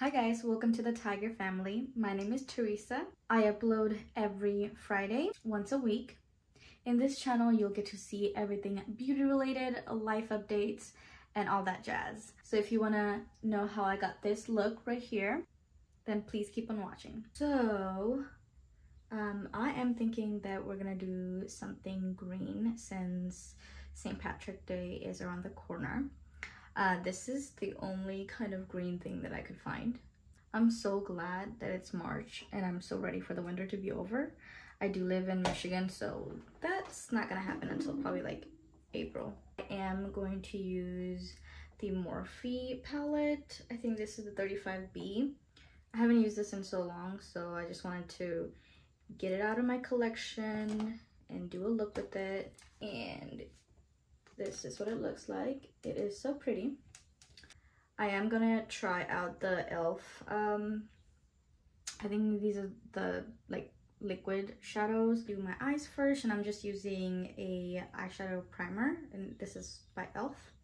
Hi guys, welcome to the Tiger family. My name is Teresa. I upload every Friday, once a week. In this channel, you'll get to see everything beauty related, life updates, and all that jazz. So if you wanna know how I got this look right here, then please keep on watching. So, um, I am thinking that we're gonna do something green since St. Patrick Day is around the corner. Uh, this is the only kind of green thing that I could find. I'm so glad that it's March and I'm so ready for the winter to be over. I do live in Michigan, so that's not gonna happen until probably like April. I am going to use the Morphe palette. I think this is the 35B. I haven't used this in so long, so I just wanted to get it out of my collection and do a look with it. And this is what it looks like. It is so pretty. I am gonna try out the e.l.f. Um, I think these are the like liquid shadows. Do my eyes first and I'm just using a eyeshadow primer and this is by e.l.f.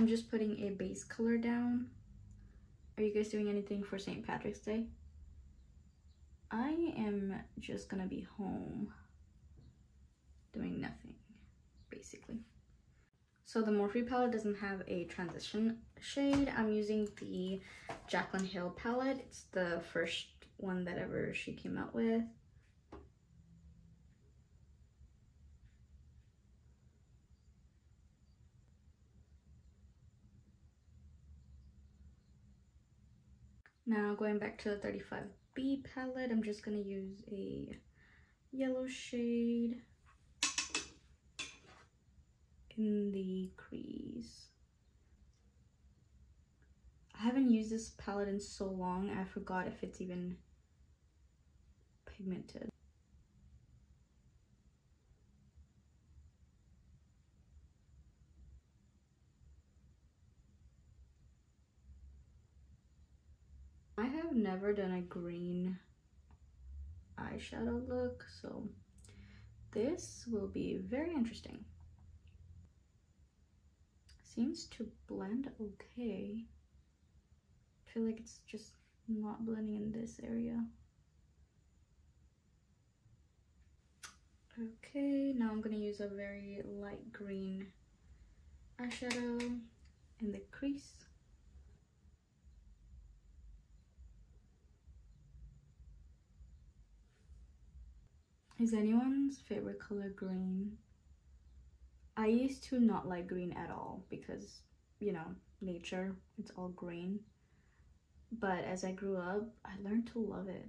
I'm just putting a base color down. Are you guys doing anything for St. Patrick's Day? I am just gonna be home doing nothing, basically. So the Morphe palette doesn't have a transition shade. I'm using the Jaclyn Hill palette. It's the first one that ever she came out with. Now going back to the 35B palette, I'm just going to use a yellow shade in the crease. I haven't used this palette in so long, I forgot if it's even pigmented. I have never done a green eyeshadow look, so this will be very interesting. Seems to blend okay. I feel like it's just not blending in this area. Okay, now I'm gonna use a very light green eyeshadow in the crease. Is anyone's favorite color green? I used to not like green at all because, you know, nature, it's all green. But as I grew up, I learned to love it.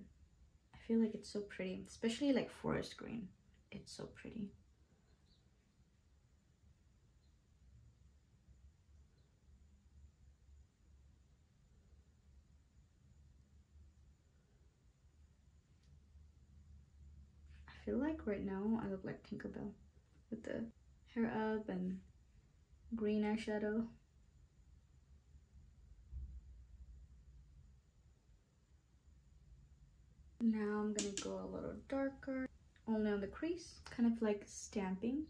I feel like it's so pretty, especially like forest green. It's so pretty. Feel like right now I look like Tinkerbell with the hair up and green eyeshadow. Now I'm gonna go a little darker, only on the crease, kind of like stamping.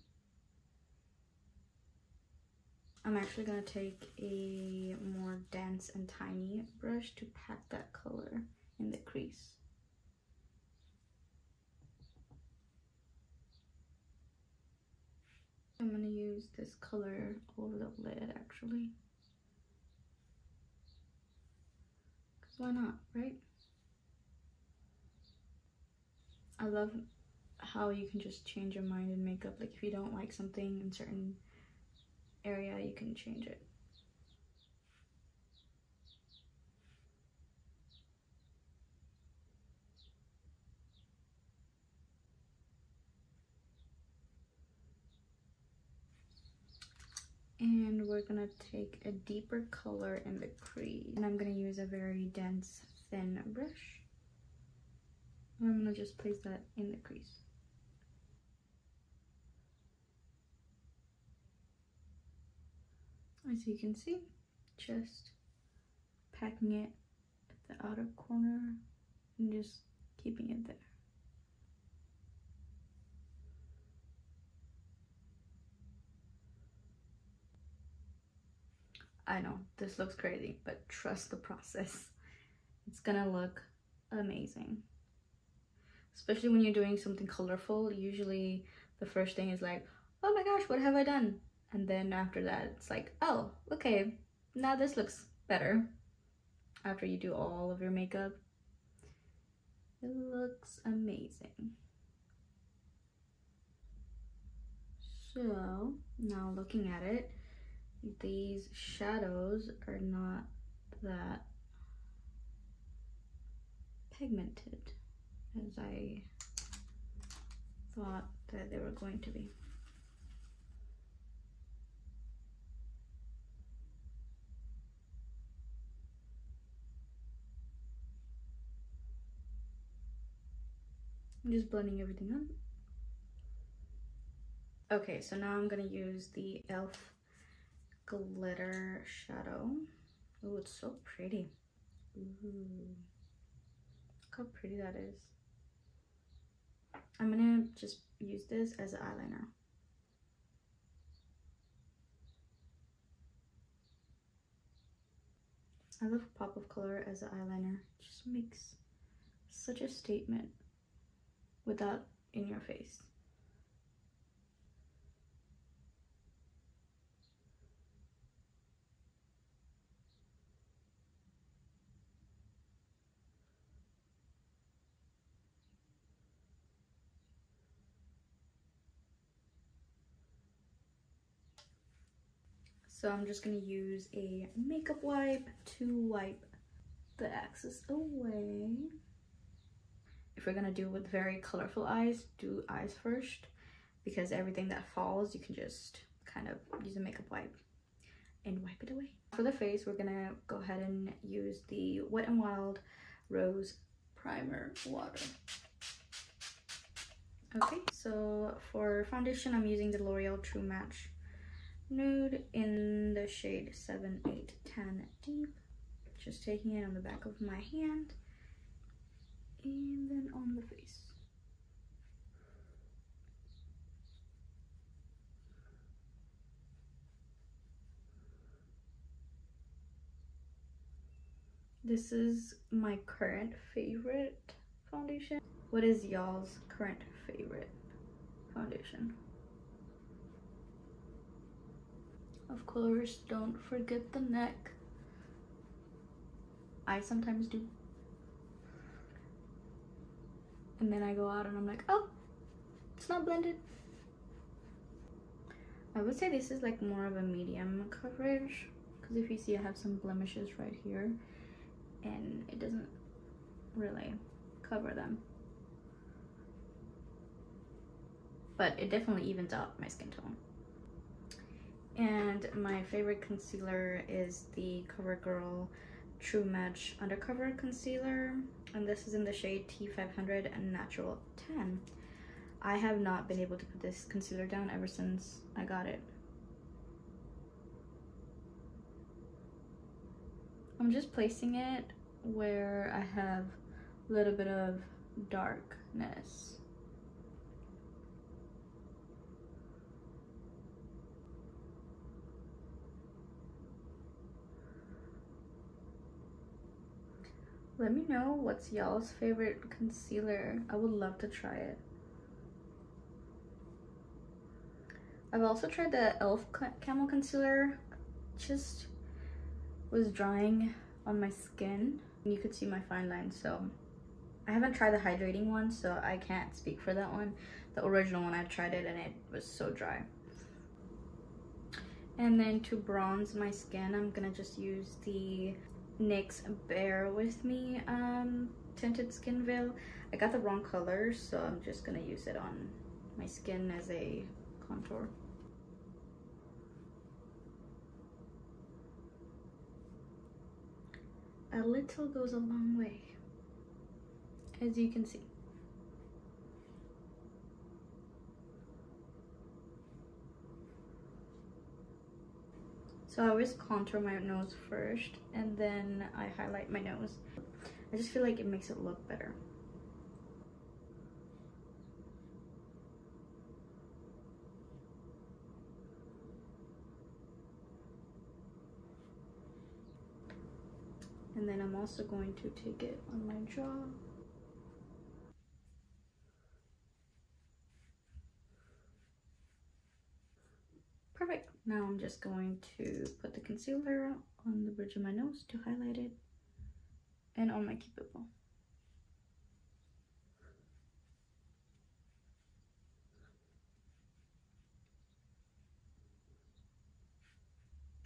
I'm actually gonna take a more dense and tiny brush to pack that color in the crease. I'm going to use this color over the lid actually. Because why not, right? I love how you can just change your mind in makeup. Like if you don't like something in certain area, you can change it. And we're gonna take a deeper color in the crease. And I'm gonna use a very dense thin brush. I'm gonna just place that in the crease. As you can see just packing it at the outer corner and just keeping it there. I know this looks crazy, but trust the process. It's gonna look amazing. Especially when you're doing something colorful, usually the first thing is like, oh my gosh, what have I done? And then after that, it's like, oh, okay, now this looks better. After you do all of your makeup, it looks amazing. So now looking at it, these shadows are not that pigmented as I thought that they were going to be. I'm just blending everything up. Okay, so now I'm gonna use the e.l.f. glitter shadow. Oh, it's so pretty. Ooh. Look how pretty that is. I'm gonna just use this as an eyeliner. I love pop of color as an eyeliner. It just makes such a statement without in your face. So I'm just gonna use a makeup wipe to wipe the excess away. If you're gonna do with very colorful eyes, do eyes first because everything that falls, you can just kind of use a makeup wipe and wipe it away. For the face, we're gonna go ahead and use the Wet n Wild Rose Primer Water. Okay, so for foundation, I'm using the L'Oreal True Match nude in the shade seven, 7810 deep. Just taking it on the back of my hand. And then on the face. This is my current favorite foundation. What is y'all's current favorite foundation Of course, don't forget the neck. I sometimes do. And then I go out and I'm like, oh, it's not blended. I would say this is like more of a medium coverage because if you see I have some blemishes right here and it doesn't really cover them. But it definitely evens out my skin tone. And my favorite concealer is the CoverGirl True Match Undercover Concealer. And this is in the shade T500 and Natural Tan. I have not been able to put this concealer down ever since I got it. I'm just placing it where I have a little bit of darkness. Let me know what's y'all's favorite concealer. I would love to try it. I've also tried the e.l.f. Camo Concealer. Just was drying on my skin. You could see my fine lines, so I haven't tried the hydrating one, so I can't speak for that one. The original one, I tried it and it was so dry. And then to bronze my skin, I'm gonna just use the NYX Bare With Me um, Tinted Skin Veil. I got the wrong color, so I'm just gonna use it on my skin as a contour. A little goes a long way, as you can see. So I always contour my nose first and then I highlight my nose. I just feel like it makes it look better. And then I'm also going to take it on my jaw. Perfect. Now I'm just going to put the concealer on the bridge of my nose to highlight it and on my cupid bow.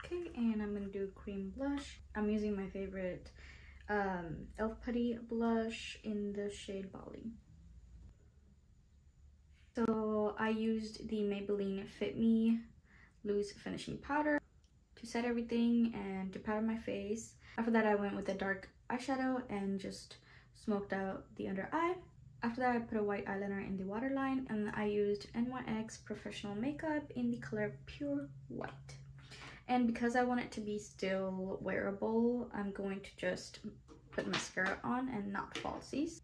Okay, and I'm gonna do cream blush. I'm using my favorite um, e.l.f. Putty blush in the shade Bali. So I used the Maybelline Fit Me loose finishing powder to set everything and to powder my face. After that, I went with a dark eyeshadow and just smoked out the under eye. After that, I put a white eyeliner in the waterline and I used NYX Professional Makeup in the color Pure White. And because I want it to be still wearable, I'm going to just put mascara on and not falsies.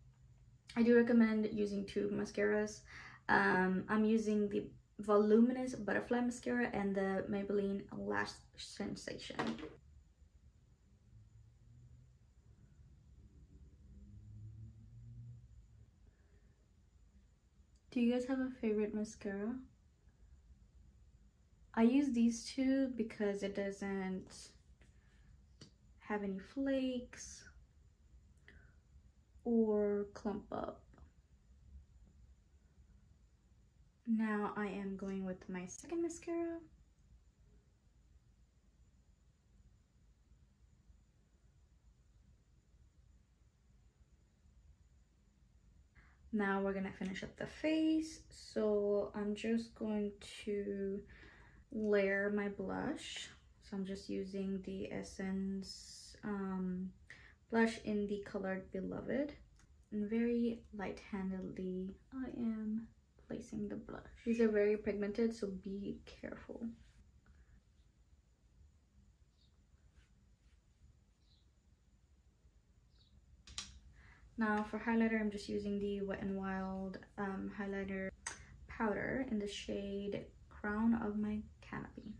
I do recommend using two mascaras. Um, I'm using the Voluminous Butterfly Mascara and the Maybelline Lash Sensation. Do you guys have a favorite mascara? I use these two because it doesn't have any flakes or clump up. Now I am going with my second mascara. Now we're gonna finish up the face. So I'm just going to layer my blush. So I'm just using the Essence um, blush in the color Beloved. And very light-handedly, I am placing the blush. These are very pigmented, so be careful. Now for highlighter, I'm just using the Wet n Wild um, highlighter powder in the shade Crown of My Canopy.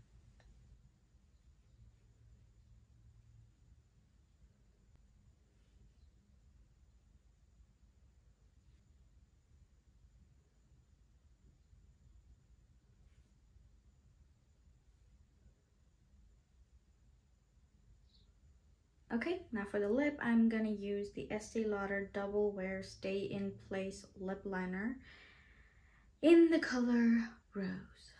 Okay, now for the lip, I'm gonna use the Estee Lauder Double Wear Stay in Place Lip Liner in the color Rose.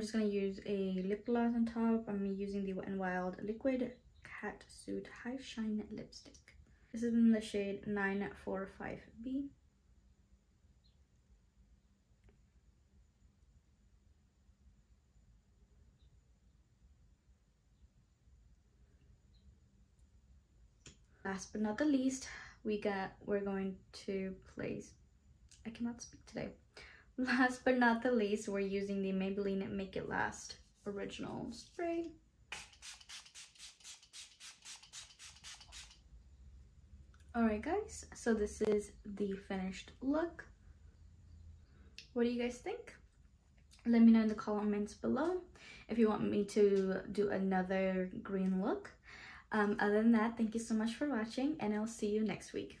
I'm just going to use a lip gloss on top. I'm using the Wet n Wild Liquid Cat Suit High Shine Lipstick. This is in the shade 945B. Last but not the least, we got, we're going to place, I cannot speak today. Last but not the least, we're using the Maybelline Make It Last Original Spray. Alright guys, so this is the finished look. What do you guys think? Let me know in the comments below if you want me to do another green look. Um, other than that, thank you so much for watching and I'll see you next week.